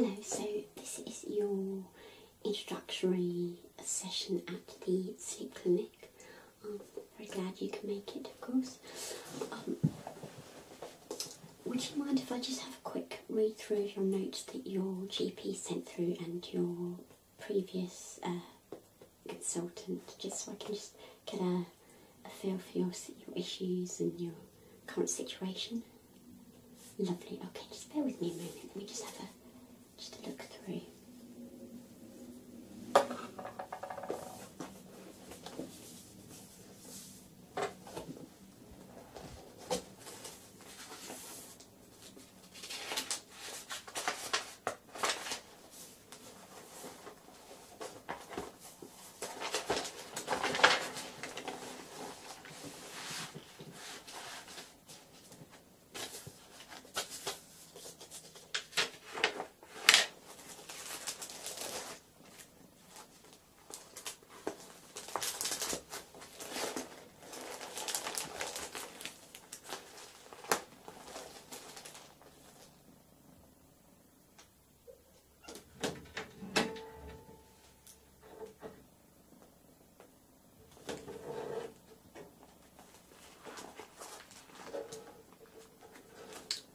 Hello, so this is your introductory session at the sleep clinic. I'm very glad you can make it, of course. Um, would you mind if I just have a quick read through of your notes that your GP sent through and your previous uh, consultant, just so I can just get a, a feel for your, your issues and your current situation? Lovely. Okay, just bear with me a moment. Let me just have a just look through.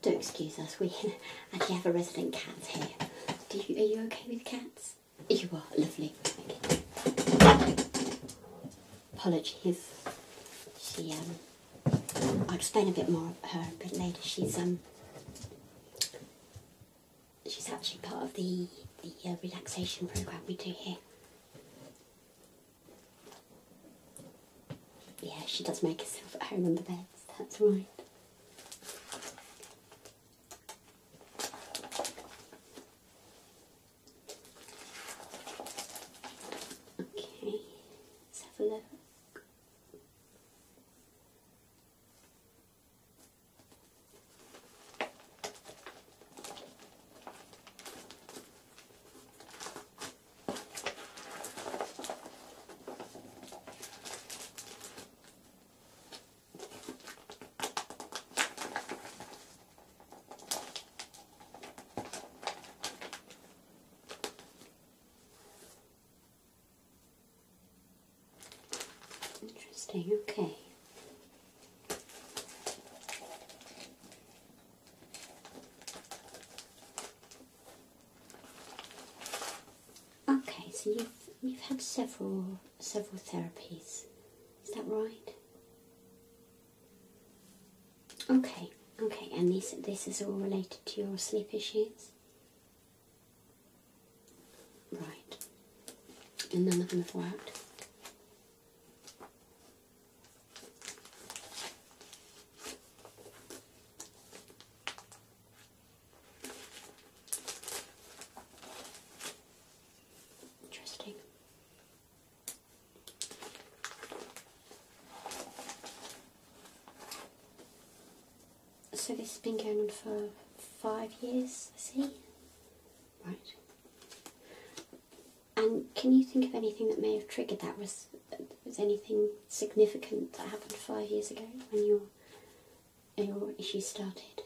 Don't excuse us, we actually have a resident cat here. Do you, are you okay with cats? You are, lovely. Okay. Apologies. She, um, I'll explain a bit more about her a bit later. She's, um, she's actually part of the, the uh, relaxation program we do here. Yeah, she does make herself at home on the beds, that's right. Okay, let's have a look. Okay. Okay, so you've you've had several several therapies. Is that right? Okay, okay, and this this is all related to your sleep issues? Right. And none of them have worked? Interesting. So this has been going on for five years, I see. Right. And can you think of anything that may have triggered that? Was was anything significant that happened five years ago when your your issues started?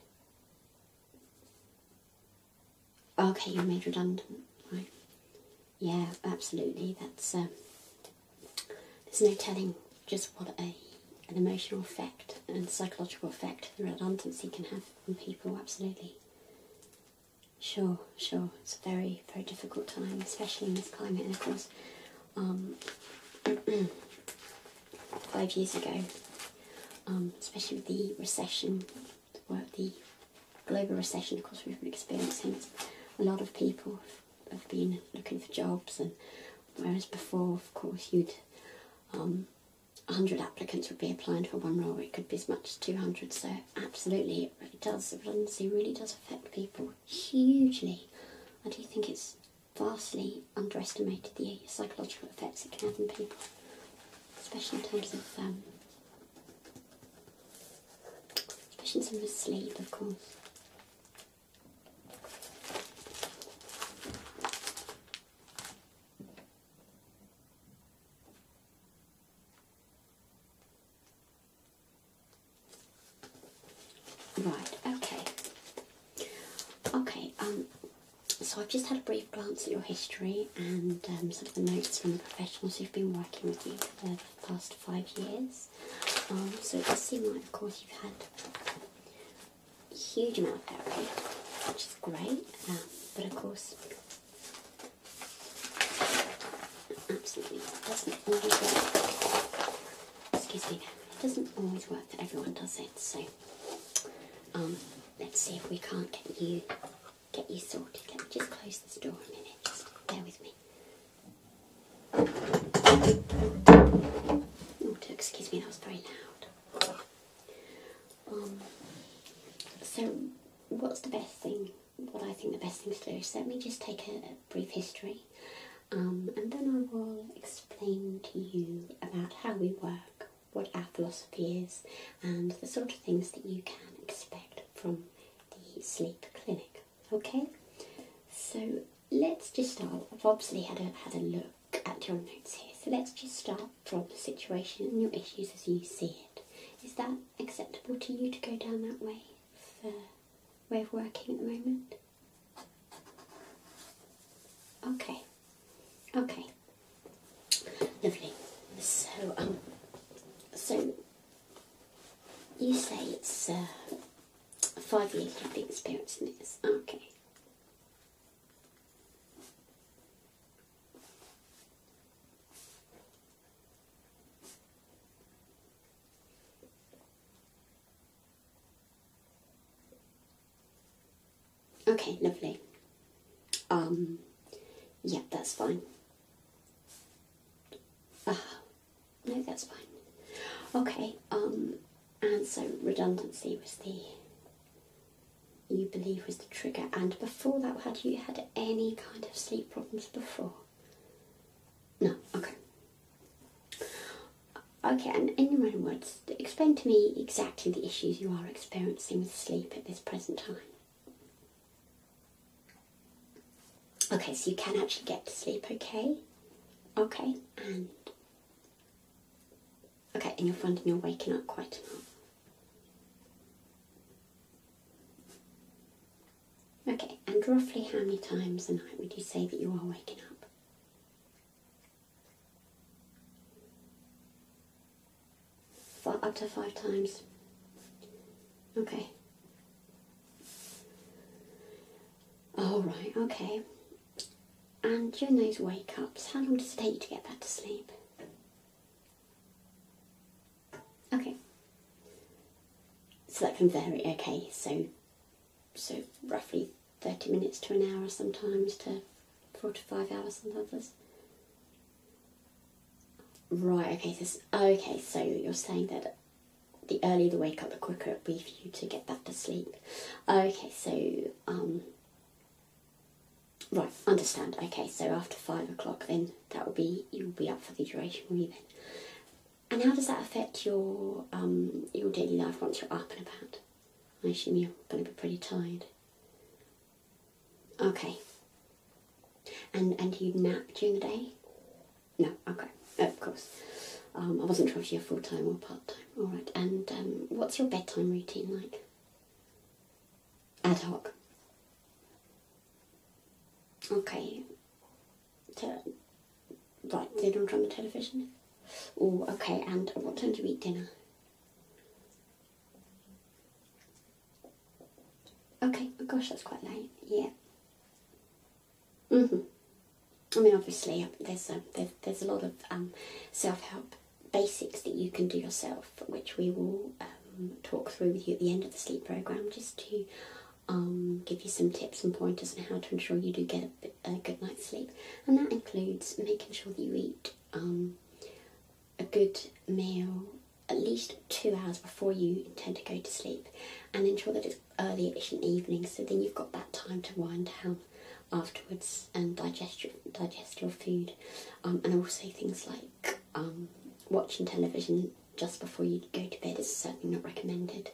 Okay, you made redundant, right? Yeah, absolutely. That's um, there's no telling just what a an emotional effect and psychological effect the redundancy can have on people. Absolutely. Sure, sure. It's a very, very difficult time, especially in this climate. And of course, um, five years ago, um, especially with the recession, well, the global recession, of course, we've been experiencing, a lot of people have been looking for jobs, and whereas before, of course, you'd um, 100 applicants would be applying for one role, it could be as much as 200. So, absolutely, it does. The redundancy really does affect people hugely. I do think it's vastly underestimated the psychological effects it can have on people, especially in terms of, um, especially in terms of sleep, of course. Right, okay. Okay, um, so I've just had a brief glance your history and um, some of the notes from the professionals who've been working with you for the past five years. Um, so it does seem like, of course, you've had a huge amount of therapy, which is great. Um, but of course, absolutely doesn't always work. Excuse me, it doesn't always work that everyone does it. So um, let's see if we can't get you get you sorted. Let me just close this door bear with me. Oh, excuse me, that was very loud. Um, so, what's the best thing? What I think the best thing to do is let me just take a, a brief history, um, and then I will explain to you about how we work, what our philosophy is, and the sort of things that you can expect from the sleep clinic. Okay, so let's just start. I've obviously had a had a look at your notes here, so let's just start from the situation and your issues as you see it. Is that acceptable to you to go down that way for way of working at the moment? Okay, okay, lovely. So um, so you say it's uh, five years you've been experiencing this. Okay. Okay, lovely. Um, yeah, that's fine. Ah, no, that's fine. Okay, um, and so redundancy was the you believe was the trigger, and before that, had you had any kind of sleep problems before? No, okay. Okay, and in your own words, explain to me exactly the issues you are experiencing with sleep at this present time. Okay, so you can actually get to sleep okay? Okay, and. Okay, and you're finding you're waking up quite a lot. Okay, and roughly how many times a night would you say that you are waking up? Five, up to five times. Okay. All right. Okay. And during those wake ups, how long does it take you to get back to sleep? Okay. So that can vary. Okay. So, so roughly 30 minutes to an hour sometimes to four to five hours on others. Right, okay, so, okay, so you're saying that the earlier the wake up, the quicker it will be for you to get back to sleep. Okay, so, um, right, understand. Okay, so after five o'clock, then that will be, you'll be up for the duration, will you then? And how does that affect your, um, your daily life once you're up and about? I assume you're going to be pretty tired. Okay. And and do you nap during the day? No. Okay. of course. Um, I wasn't sure if you're full time or part time. All right. And um, what's your bedtime routine like? Ad hoc. Okay. To, right. Dinner on the television. Oh, okay. And what time do you eat dinner? Okay. Oh gosh, that's quite late. Yeah. hmm I mean, obviously, there's a, there's, there's a lot of um, self help basics that you can do yourself, which we will um, talk through with you at the end of the sleep program, just to um, give you some tips and pointers on how to ensure you do get a, a good night's sleep. And that includes making sure that you eat um, a good meal at least two hours before you intend to go to sleep, and ensure that it's early-ish in the evening, so then you've got that time to wind down afterwards and digest your, digest your food. Um, and also things like um, watching television just before you go to bed is certainly not recommended.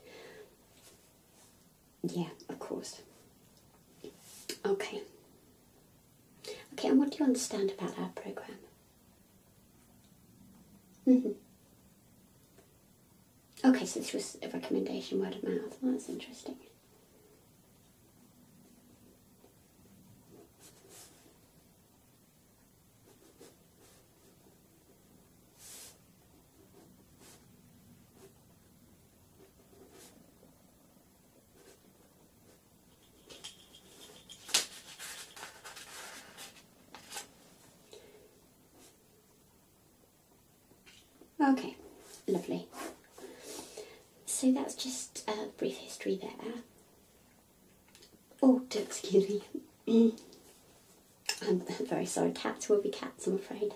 Yeah, of course. Okay. Okay, and what do you understand about our program? hmm Okay, so this was a recommendation, word of mouth. Oh, that's interesting. lovely. So that's just a brief history there. Oh, do excuse me. I'm very sorry. Cats will be cats, I'm afraid.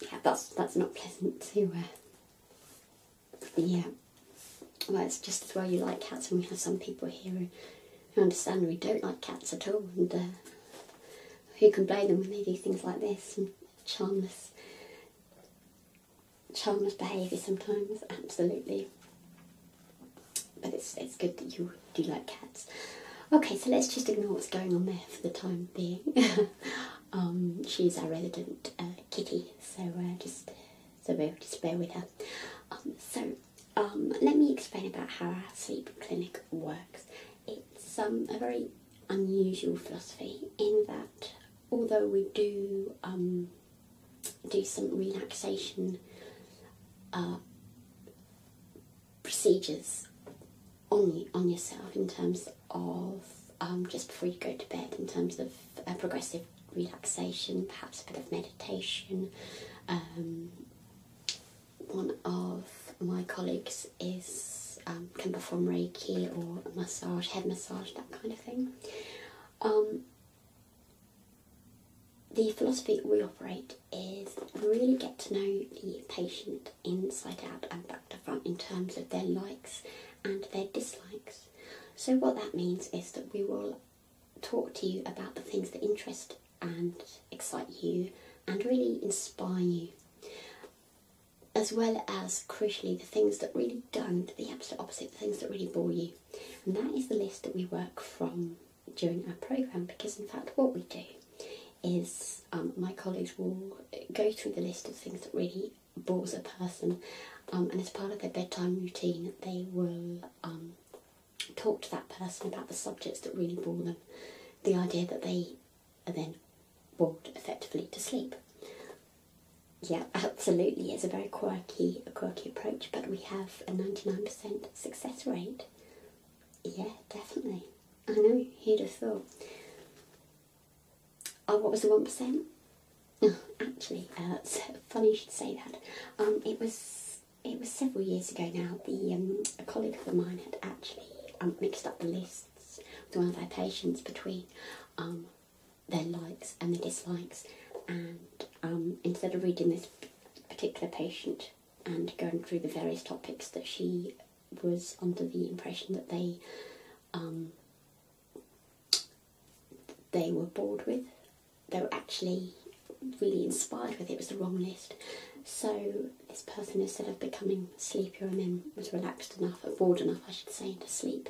Yeah, that's that's not pleasant to. Uh, yeah. Well, it's just as well you like cats, and we have some people here who, understand we don't like cats at all, and uh, who can blame them when they do things like this and charmless, charmless behaviour sometimes. Absolutely. But it's it's good that you do like cats. Okay, so let's just ignore what's going on there for the time being. um, she's our resident uh, kitty, so uh, just so we'll just bear with her. Um, so um, let me explain about how our sleep clinic works. It's um, a very unusual philosophy in that although we do um, do some relaxation uh, procedures on on yourself in terms of um, just before you go to bed, in terms of uh, progressive relaxation, perhaps a bit of meditation. Um, one of my colleagues is um, can perform Reiki or massage, head massage, that kind of thing. Um, the philosophy we operate is really get to know the patient inside out and back to front in terms of their likes and their dislikes. So, what that means is that we will talk to you about the things that interest and excite you and really inspire you, as well as crucially the things that really don't, the absolute opposite, the things that really bore you. And that is the list that we work from during our program because, in fact, what we do is um, my colleagues will go through the list of things that really bores a person, um, and as part of their bedtime routine, they will um, talk to that person about the subjects that really bore them. The idea that they are then bored effectively to sleep. Yeah, absolutely. It's a very quirky, a quirky approach, but we have a ninety-nine percent success rate. Yeah, definitely. I know. Who'd have thought? Oh, what was the one percent? actually, uh, it's funny you should say that. Um, it was it was several years ago now. The um, a colleague of mine had actually um, mixed up the lists with one of their patients between um, their likes and their dislikes, and um, instead of reading this particular patient and going through the various topics that she was under the impression that they um, they were bored with, they were actually really inspired with it. It was the wrong list. So this person, instead of becoming sleepier and then was relaxed enough, or bored enough, I should say, to sleep,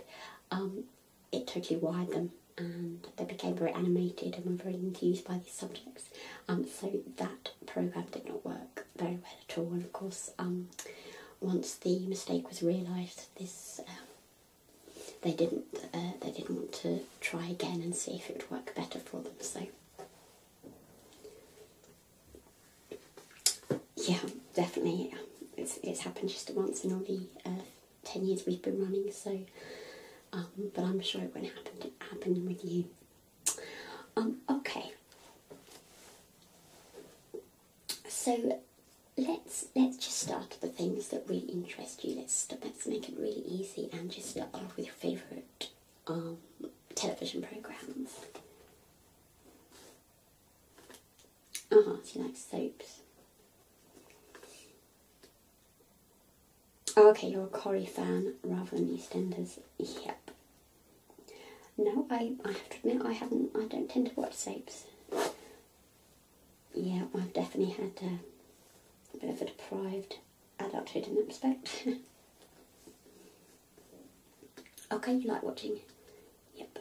um, it totally wired them and they became very animated and were very enthused by these subjects. Um, so that program did not work very well at all. And of course, um, once the mistake was realised, this uh, they didn't uh, they didn't want to try again and see if it would work better for them. So yeah, definitely, it's it's happened just once in all the uh, ten years we've been running. So, um, but I'm sure it won't happen happen with you. Um, okay. So let's let's just start with the things that really interest you. Let's let's make it really easy and just start off with your favourite um, television programs. Uh huh. So you like soaps. Oh, okay, you're a Corrie fan rather than EastEnders. Yep. No, I, I have to admit I haven't. I don't tend to watch soaps. Yeah, I've definitely had uh, a bit of a deprived adulthood in that respect. okay, you like watching? Yep.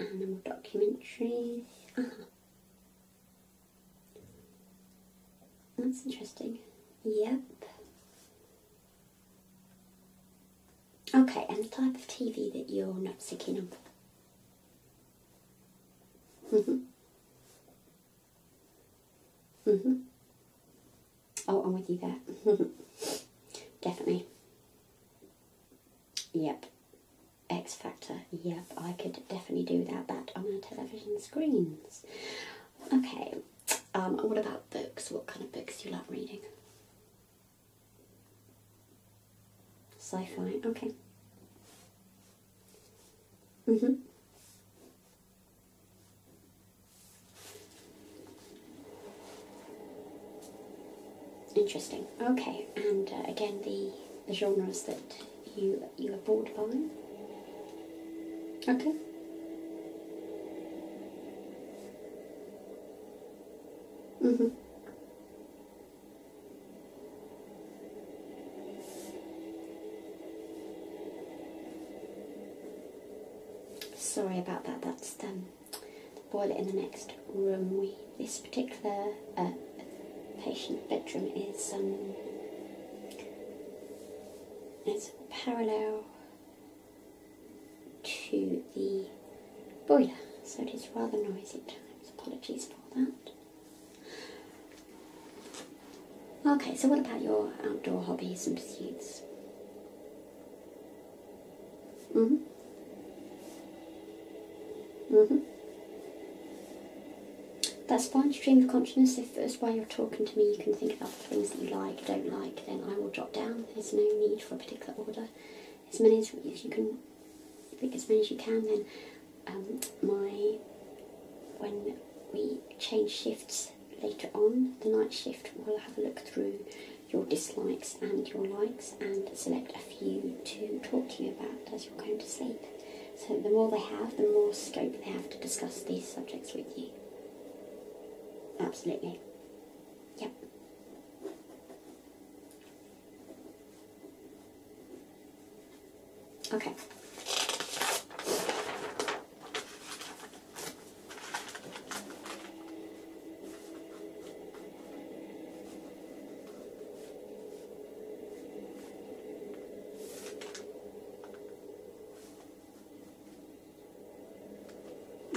Animal documentaries. Uh -huh. That's interesting. Yep. Okay, and the type of TV that you're not so keen on? Mm-hmm. Mm-hmm. Oh, I'm with you there. Definitely. Yep. X Factor. Yep, I could definitely do without that on our television screens. Okay. Um, what about books? What kind of books do you like reading? Sci-fi. Okay. Mhm. Interesting. Okay, and uh, again, the, the genres that you you are bored by. Okay. Mhm. Sorry That's um, the boiler in the next room. We this particular uh, patient bedroom is um, is parallel to the boiler, so it is rather noisy at times. Apologies for that. Okay, so what about your outdoor hobbies and pursuits? Mhm. Mhm. That's fine. Stream of consciousness. If as while you're talking to me, you can think about the things that you like, don't like, then I will jot down. There's no need for a particular order. As many as you can think as many as you can. Then um, my when we change shifts later on, the night shift, we'll have a look through your dislikes and your likes and select a few to talk to you about as you're going to sleep. So the more they have, the more scope they have to discuss these subjects with you. Absolutely. Yep. Okay.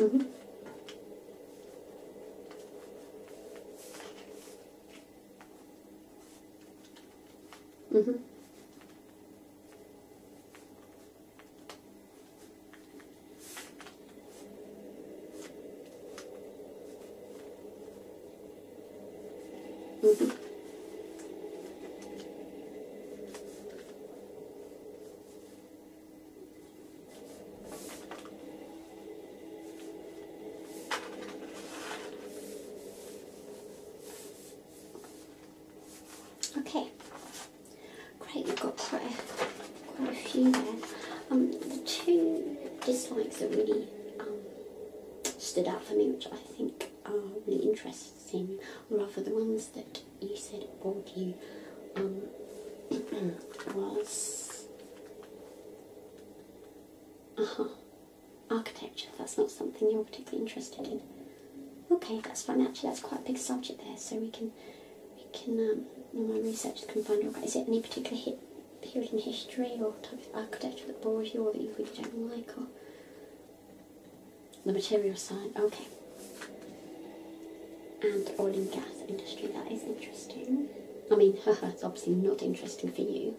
Mhm. Mhm. Mhm. Okay. Great, we've got quite there. Um, the two dislikes that really um, stood out for me, which I think are really interesting, were rather the ones that you said bored you, um, was uh-huh, architecture. That's not something you're particularly interested in. Okay, that's fine. Actually, that's quite a big subject there, so we can we can um, my researchers can find out. Is it any particular hit, period in history or type of architecture that bores you, or that you really don't like, or the material side? Okay. And oil and gas industry. That is interesting. I mean, it's obviously not interesting for you.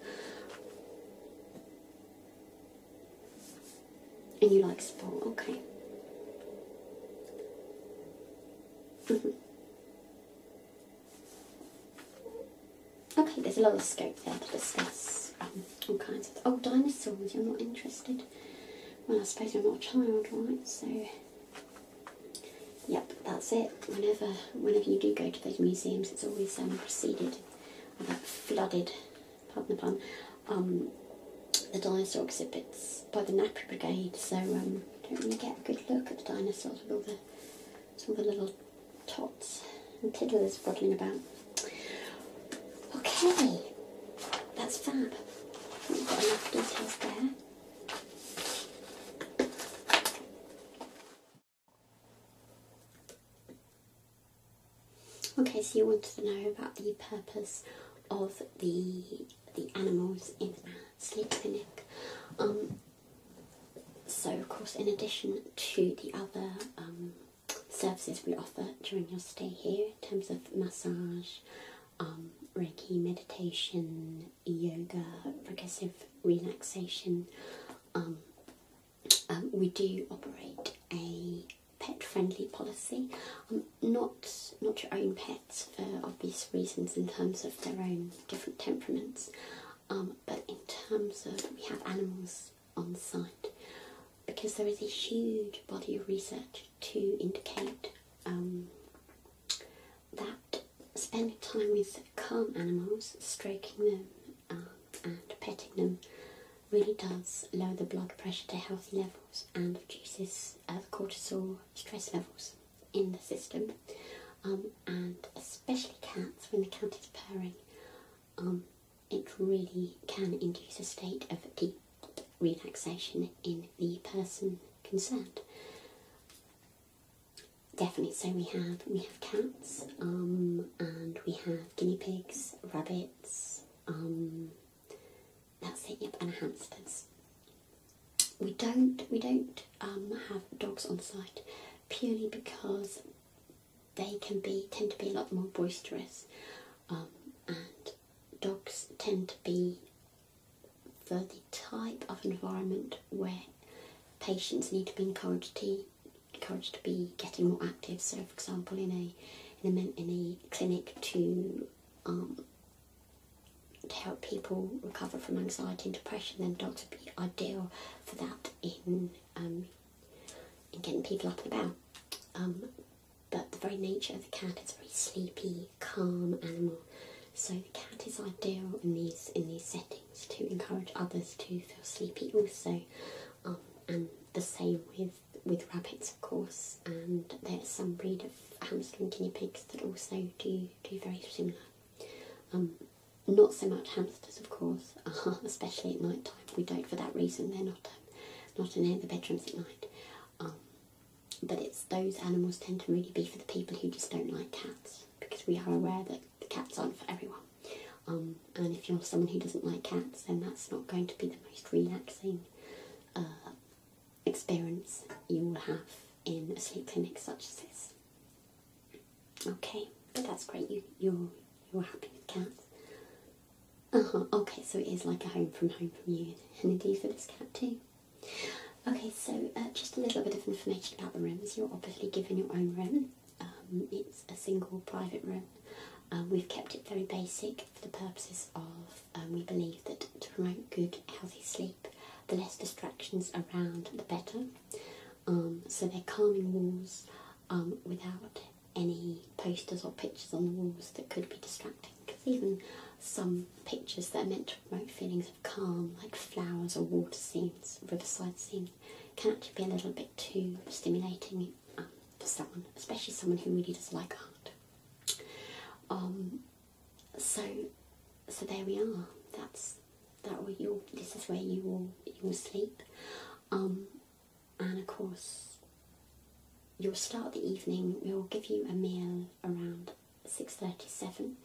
And you like sport, okay. Okay, there's a lot of scope there to discuss all kinds of. Oh, dinosaurs, you're not interested? Well, I suppose you're not a child, right? So, yep, that's it. Whenever, whenever you do go to those museums, it's always um, preceded with that flooded, pardon the pun, um, the dinosaur exhibits by the Nappy Brigade. So, um, don't really get a good look at the dinosaurs with all the, all the little tots and tiddlers waddling about. Okay, that's fab. Got enough details there. Okay, so you wanted to know about the purpose of the the animals in our sleep clinic. Um, so, of course, in addition to the other um, services we offer during your stay here, in terms of massage, um, Reiki meditation, yoga, progressive relaxation. Um, um, we do operate a pet-friendly policy. Um, not not your own pets for obvious reasons in terms of their own different temperaments, um, but in terms of we have animals on site because there is a huge body of research to indicate um, that spending time with calm animals, stroking them um, and petting them, really does lower the blood pressure to healthy levels and reduces uh, the cortisol stress levels in the system. Um, and especially cats, when the cat is purring, um, it really can induce a state of deep relaxation in the person concerned. Definitely, so we have we have cats, um, and we have guinea pigs, rabbits, um, that's it, yep, and hamsters. We don't we don't um, have dogs on site purely because they can be tend to be a lot more boisterous, um, and dogs tend to be for the type of environment where patients need to be encouraged to encouraged to be getting more active. So, for example, in a in a, in a clinic to um, to help people recover from anxiety and depression, then dogs would be ideal for that in um, in getting people up and about. Um, but the very nature of the cat is a very sleepy, calm animal. So the cat is ideal in these in these settings to encourage others to feel sleepy also, um, and the same with with rabbits of course. And there's some breed of hamster and guinea pigs that also do do very similar. Um, not so much hamsters, of course, especially at night time. We don't for that reason. They're not um, not in the bedrooms at night. Um, but it's those animals tend to really be for the people who just don't like cats because we are aware that the cats aren't for everyone. Um, and if you're someone who doesn't like cats, then that's not going to be the most relaxing uh, experience you will have in a sleep clinic such as this. Okay, but that's great. You you're you're happy with cats. Uh huh. Okay, so it is like a home from home from you, and indeed for this cat too. Okay, so uh, just a little bit of information about the rooms. You're obviously given your own room. Um, it's a single private room. Um, we've kept it very basic for the purposes of um, we believe that to promote good, healthy sleep, the less distractions around, the better. Um, so they're calming walls um, without any posters or pictures on the walls that could be distracting. Because even some pictures that are meant to promote feelings of calm, like flowers or water scenes, riverside scenes, can actually be a little bit too stimulating um, for someone, especially someone who really does like art. Um, so, so there we are. That's that. Will you? This is where you will you will sleep. Um, and of course, you'll start the evening. We'll give you a meal around six thirty-seven.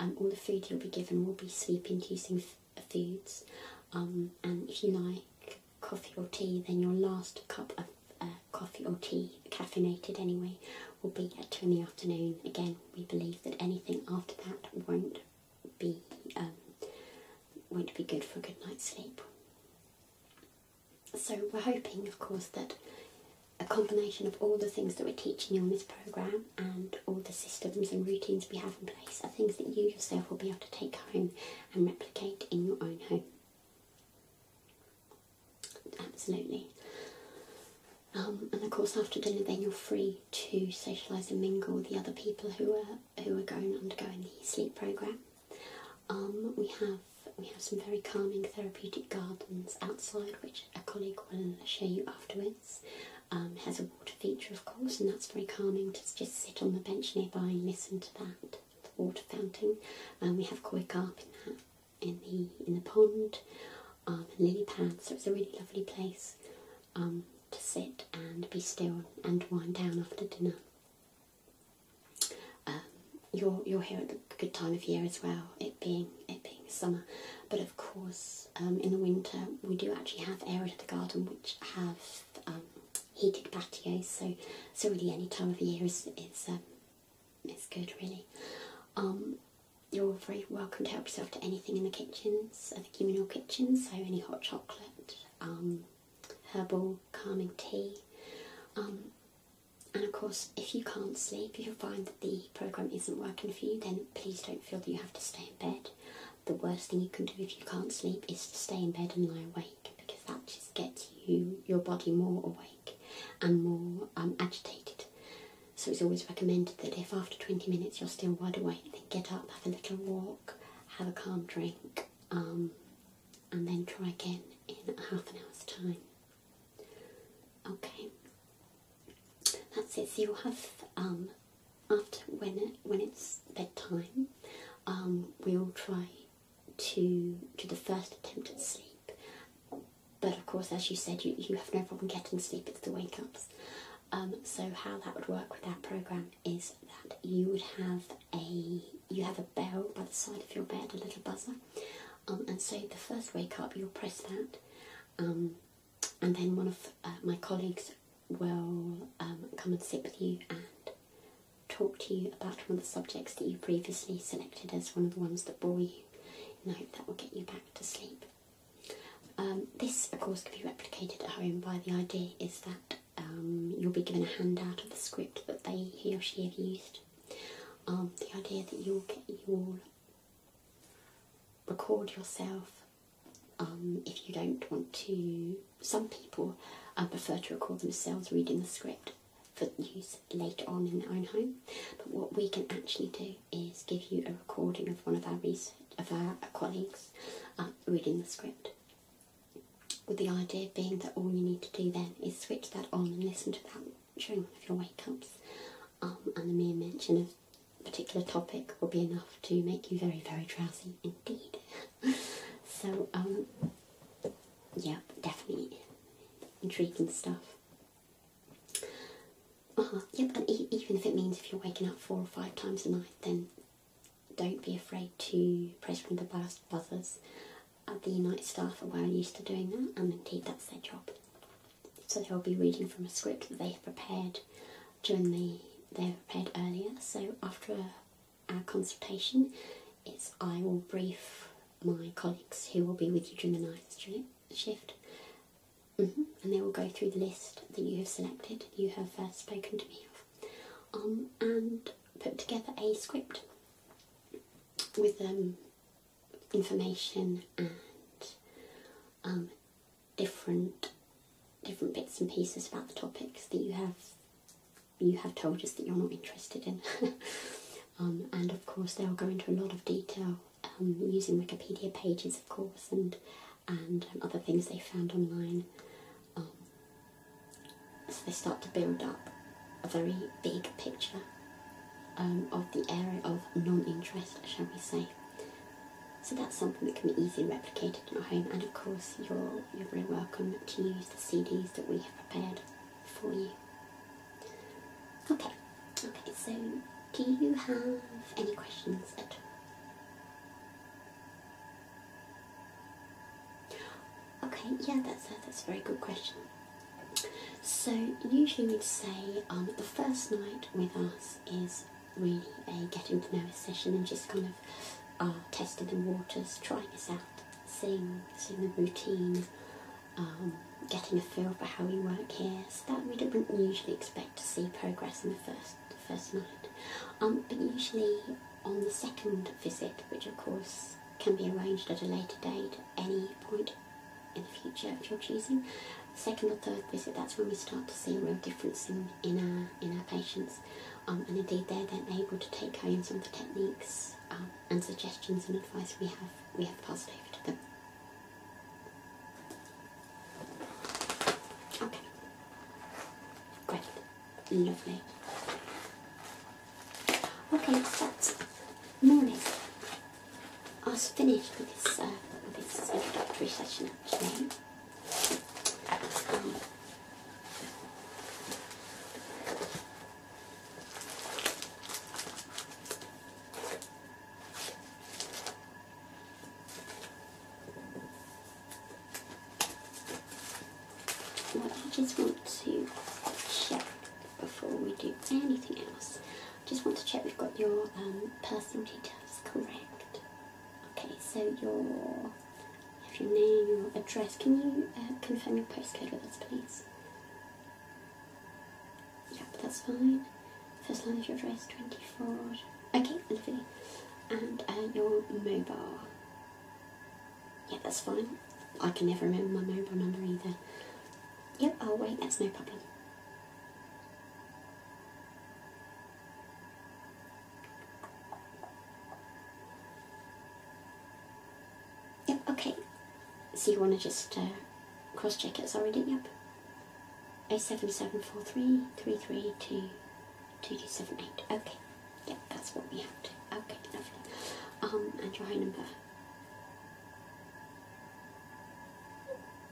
Um, all the food you'll be given will be sleep-inducing foods. Um, and if you like coffee or tea, then your last cup of uh, coffee or tea, caffeinated anyway, will be at two in the afternoon. Again, we believe that anything after that won't be um, won't be good for a good night's sleep. So we're hoping, of course, that a combination of all the things that we're teaching you on this program and all the systems and routines we have in place are things that you yourself will be able to take home and replicate in your own home. Absolutely. Um, and of course, after dinner, then you're free to socialise and mingle with the other people who are who are going undergoing the sleep program. Um, we have we have some very calming therapeutic gardens outside, which a colleague will show you afterwards. Um, it has a water feature, of course, and that's very calming to just sit on the bench nearby and listen to that the water fountain. Um, we have koi carp in that in the in the pond, um, and lily pads. So it's a really lovely place um, to sit and be still and wind down after dinner. Um, you're you're here at the good time of year as well, it being it being summer. But of course, um, in the winter we do actually have areas of the garden which have um, heated patios. So so really any time of year is is um, is good really. Um, you're very welcome to help yourself to anything in the kitchens, uh, the communal kitchens. So any hot chocolate, um, herbal calming tea. Um, and of course, if you can't sleep, if you find that the program isn't working for you, then please don't feel that you have to stay in bed. The worst thing you can do if you can't sleep is to stay in bed and lie awake because that just gets you your body more awake and more um, agitated. So it's always recommended that if after 20 minutes you're still wide awake, then get up, have a little walk, have a calm drink, um, and then try again in half an hour's time. Okay, that's it. So you'll have um, after when when it's bedtime, um, we'll try to do the first attempt at sleep. But of course, as you said, you, you have no problem getting sleep. It's the wake ups. Um, so how that would work with our program is that you would have a you have a bell by the side of your bed, a little buzzer, um, and so the first wake up you'll press that, um, and then one of uh, my colleagues will um, come and sit with you and talk to you about one of the subjects that you previously selected as one of the ones that bore you hope that will get you back to sleep. Um, this, of course, can be replicated at home by the idea is that um, you'll be given a handout of the script that they, he or she have used. Um, the idea that you'll get, you'll record yourself um, if you don't want to. Some people uh, prefer to record themselves reading the script for use later on in their own home. But what we can actually do is give you a recording of one of our research of our colleagues uh, reading the script. With the idea being that all you need to do then is switch that on and listen to that during one of your wake ups. Um, and the mere mention of a particular topic will be enough to make you very, very drowsy indeed. so, um, yeah, definitely intriguing stuff. Uh-huh, yep, and e even if it means if you're waking up four or five times a night, then don't be afraid to press one of the buzzers. Uh, the night staff are well used to doing that, and indeed that's their job. So they'll be reading from a script that they have prepared during the they prepared earlier. So after our consultation, it's I will brief my colleagues who will be with you during the night shift Mm-hmm. And they will go through the list that you have selected, you have uh, spoken to me of, um, and put together a script with um, information and um, different different bits and pieces about the topics that you have you have told us that you're not interested in. um, and of course, they'll go into a lot of detail um, using Wikipedia pages, of course, and and um, other things they found online so they start to build up a very big picture um, of the area of non-interest, shall we say. So that's something that can be easily replicated in your home, and of course you're you're very welcome to use the CDs that we have prepared for you. Okay, okay. So do you have any questions at all? Okay, yeah, that's a, that's a very good question. So usually we'd say um, the first night with us is really a getting to know us session and just kind of uh, testing the waters, trying us out, seeing, seeing the routine, um, getting a feel for how we work here. So that we don't usually expect to see progress in the first the first night. Um, but usually on the second visit, which of course can be arranged at a later date, any point in the future if you're choosing, second or third visit, that's when we start to see a real difference in, in our in our patients. Um, and indeed, they're then able to take home some of the techniques um, and suggestions and advice we have we have passed over to them. Okay, great, lovely. Okay, so that's or less us finished with this uh, with this introductory session actually. What I just want to check before we do anything else, I just want to check we've got your um, personal details correct. Okay, so your your name, your address. Can you uh, confirm your postcode with us, please? Yep, that's fine. First line of your address, 24. Okay, lovely. And uh, your mobile. Yeah, that's fine. I can never remember my mobile number either. Yep, I'll wait, that's no problem. So you want to just uh, cross check it, sorry, didn't you? 07743 332 2278. Okay, yep, that's what we have to. Okay, lovely. Um, and your home number?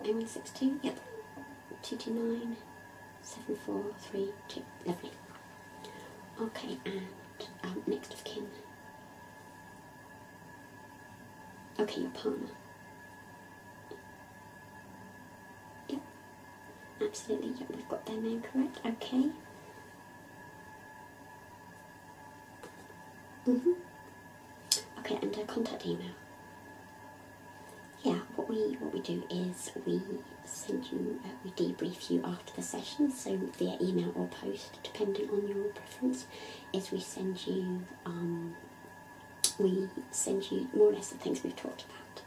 0162, yep. 229 7432. Lovely. Okay, and um, next of kin. Okay, your partner. Absolutely, yep, we've got their name correct. Okay. Mhm. Okay, and a contact email. Yeah, what we what we do is we send you uh, we debrief you after the session, so via email or post, depending on your preference. Is we send you um, we send you more or less the things we've talked about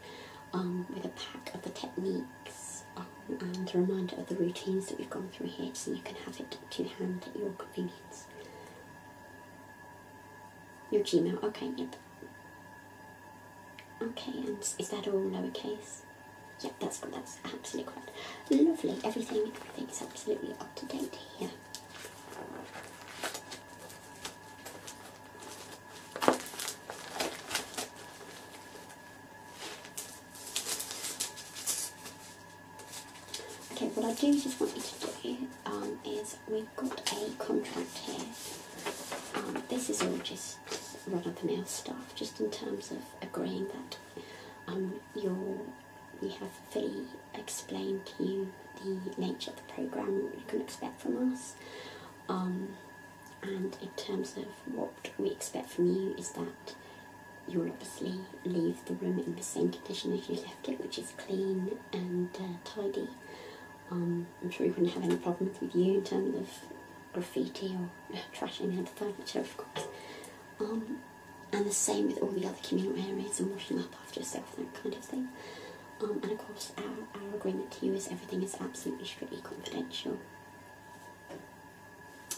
um, with a pack of the techniques Oh, and a reminder of the routines that we've gone through here, so you can have it to hand at your convenience. Your Gmail, okay, yep. Okay, and is that all lowercase? Yep, that's good. That's absolutely correct. Lovely. Everything, everything is absolutely up to date here. Okay, what I do just want you to do um, is we've got a contract here. Um, this is all just run of the mill stuff, just in terms of agreeing that um, you're, we have fully explained to you the nature of the program, what you can expect from us. Um, and in terms of what we expect from you is that you'll obviously leave the room in the same condition as you left it, which is clean and uh, tidy. Um, I'm sure you wouldn't have any problems with you in terms of graffiti or trashing the furniture, of course. Um, and the same with all the other communal areas and washing up after yourself, that kind of thing. Um, and of course, our, our agreement to you is everything is absolutely strictly confidential.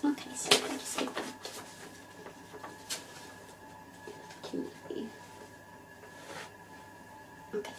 Okay, so I'll just give that to you. Okay.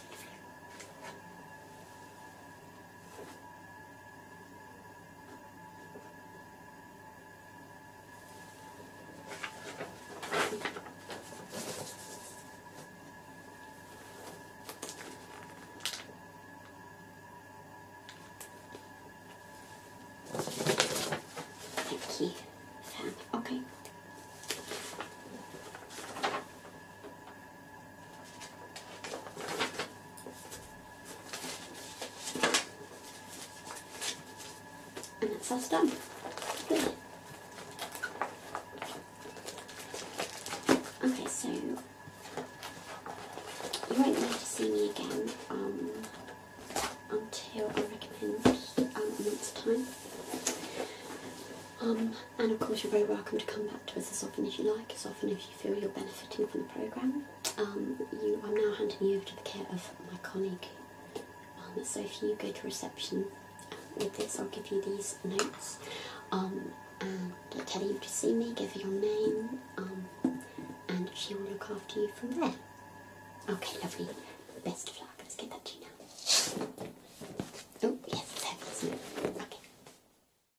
That's done. Good. Okay, so you won't need to see me again um, until I recommend um, a month's time. Um, and of course, you're very welcome to come back to us as often as you like, as often as you feel you're benefiting from the programme. Um, you, I'm now handing you over to the care of my colleague. Um, so if you go to reception with this, I'll give you these notes um, and tell you to see me, give her your name, um, and she will look after you from there. Okay, lovely. Best of luck. Let's get that to you now.